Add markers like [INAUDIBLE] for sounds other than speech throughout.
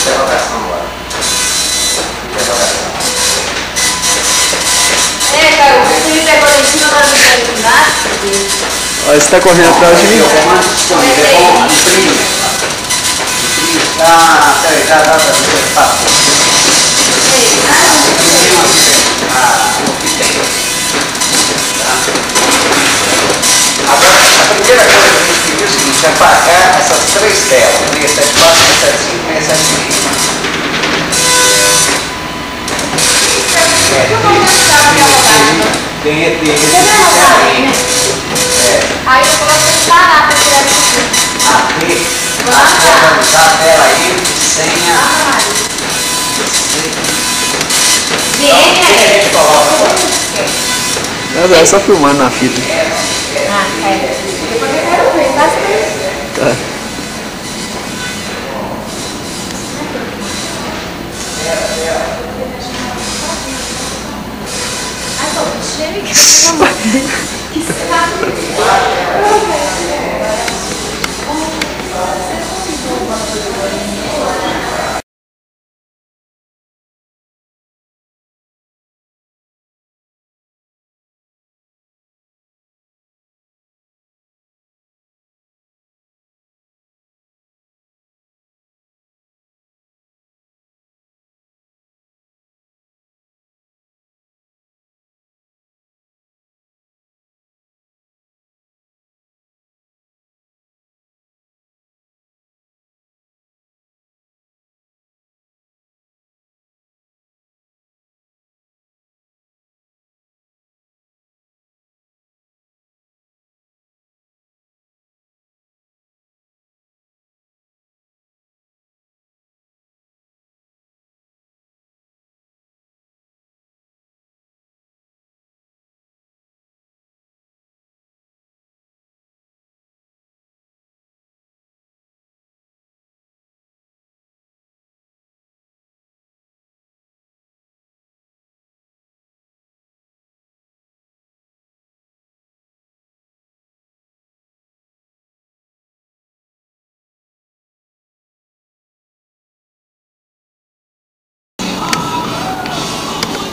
Interrogação agora. Interrogação. É, cara, você me pegou em cima da maternidade? Olha, você tá correndo atrás de mim. É. Ah, peraí, já dá pra ver. Agora, a primeira coisa que a gente pediu é o seguinte, é pagar essas tem, tem, tem esse Você né? É, Aí eu vou parar pra tirar isso aqui. Vamos lá. atualizar a tela aí. Ah, que a coloca agora? Nada, é só filmando na fita.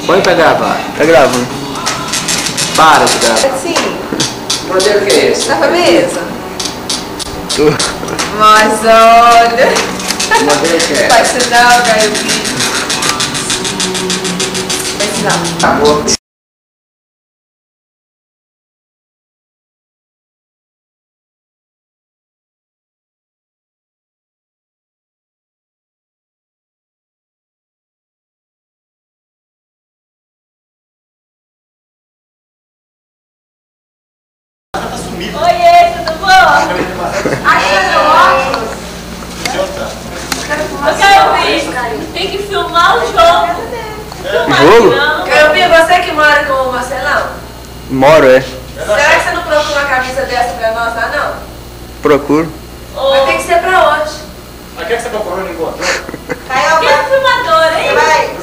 Põe pra gravar. Tá gravando. Para de gravar. Sim, Que modelo que é esse? pra mesa. Tô. Mas olha. Que modelo que é? Vai se dar, Caio Pinto. Vai se dar. Acabou. Oiê, tudo bom? Achando meu óculos? Eu quero ver. Tem que filmar o jogo. Filmar Jogo? aqui, não. Eu vi você que mora com o Marcelão. Moro, é. Será que você não procura uma camisa dessa pra nós lá, não? Procuro. Ô, Vai ter que ser pra hoje. Mas o que é que você procurou e encontrou? Quem é o filmador, hein? vai.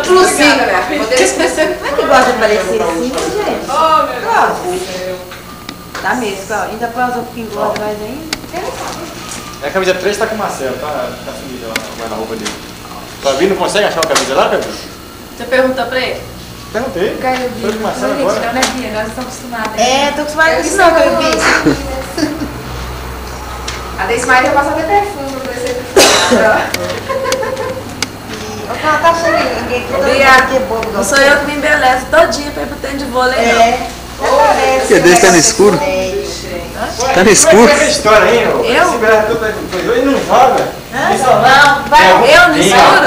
Inclusive, minha filha. Esquecer. Mas que gosta de aparecer assim, gente? Oh, meu Deus. Tá mesmo, ó. ainda põe os outros engorda mais ainda. É a camisa 3 tá com o Marcelo, tá, tá sumida lá no guarda-roupa dele. Fabi não consegue achar uma camisa lá, Fabi? Você perguntou pra ele? Perguntei. Caio, Foi com o Marcelo Não, agora? né, Bia? Nós estamos acostumados. É, tô acostumada com isso não, que eu vi. A Deismaria já passou até perfume pra esse Ela tá achando ninguém Bia, que é bobo. Não sou eu que me embelezo todinha pra ir pro treino de vôlei, não. É. Que desse tá no escuro? Tá no escuro? Mas é história, hein? ô? Eu? Esse Ele não joga. Não, vai, eu no escuro.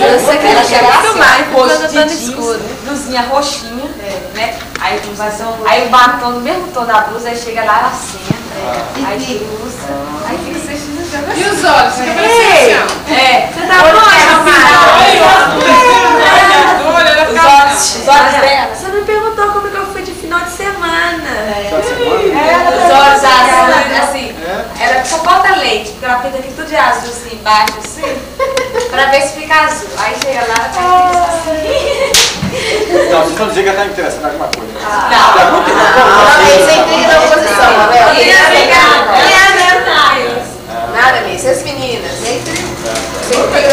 Eu [LAUGHS] sei que ele chega a filmar, hein, quando eu tô no escuro. blusinha roxinha, né? Aí, aí o batom do mesmo tom da blusa, aí chega lá ela senta, aí cruza, aí fica jogo. E os olhos? Fica parecendo É, Você tá bom, os olhos, os olhos dela. Você me perguntou como que eu fui de final de semana. Tá semana? Os olhos azuis, assim. É. Ela só falta pinta aqui tudo de azul, assim, embaixo, assim, pra ver se fica azul. Aí chega lá, tá assim. Não, vocês estão dizendo que ela tá interessada em alguma coisa. Não, Pergunta, não, Não, aí você intriga da oposição, a ver, É, a nada, Miss. As meninas. Sempre tem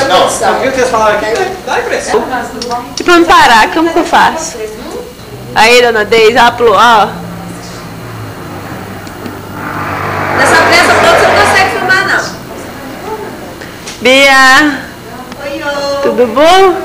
Não, atenção. aquilo que falaram aqui dá impressão. E pra me parar, como que eu faço? Aí, dona Deise, ela falou, ó. Nessa pressa toda você não consegue filmar, não. Bia, tudo bom?